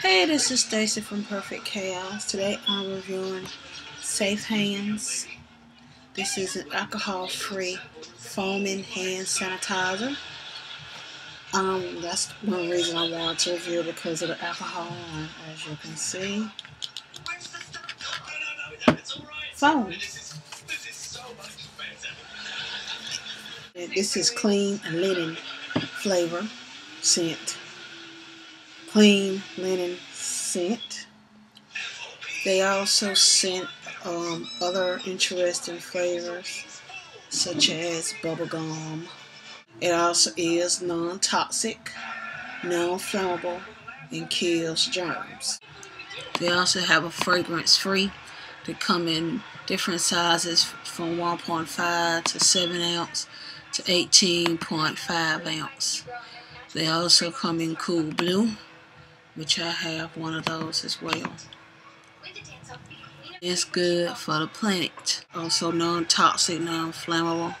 Hey, this is Stacie from Perfect Chaos. Today I'm reviewing Safe Hands. This is an alcohol-free foaming hand sanitizer. Um, that's one reason I wanted to review because of the alcohol, as you can see. Foam. This is clean and linen flavor scent. Clean linen scent. They also sent um, other interesting flavors such as bubblegum. It also is non-toxic, non-flammable, and kills germs. They also have a fragrance free. They come in different sizes from 1.5 to 7 ounce to 18.5 ounce. They also come in cool blue, which I have one of those as well. It's good for the planet. Also non-toxic, non-flammable.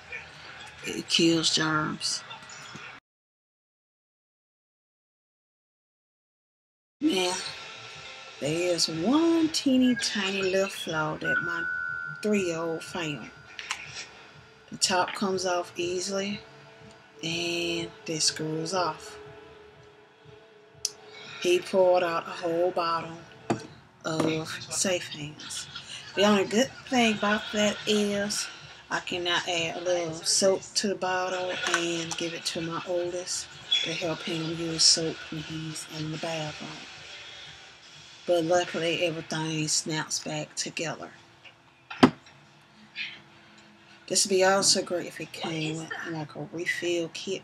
It kills germs. Now, there is one teeny tiny little flaw that my three-year-old found. The top comes off easily and this screws off. He poured out a whole bottle of Safe Hands. The only good thing about that is I can now add a little soap to the bottle and give it to my oldest to help him use soap when he's in the bathroom. But luckily everything snaps back together. This would be also great if it came with like a refill kit.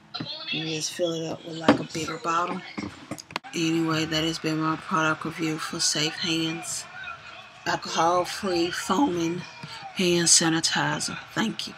You just fill it up with like a bigger bottle. Anyway, that has been my product review for Safe Hands. Alcohol-free foaming hand sanitizer. Thank you.